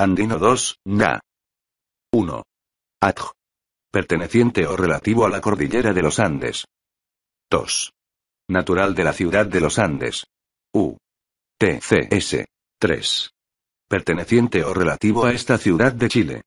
Andino 2, Na. 1. Adj. Perteneciente o relativo a la cordillera de los Andes. 2. Natural de la ciudad de los Andes. U. TCS. 3. Perteneciente o relativo a esta ciudad de Chile.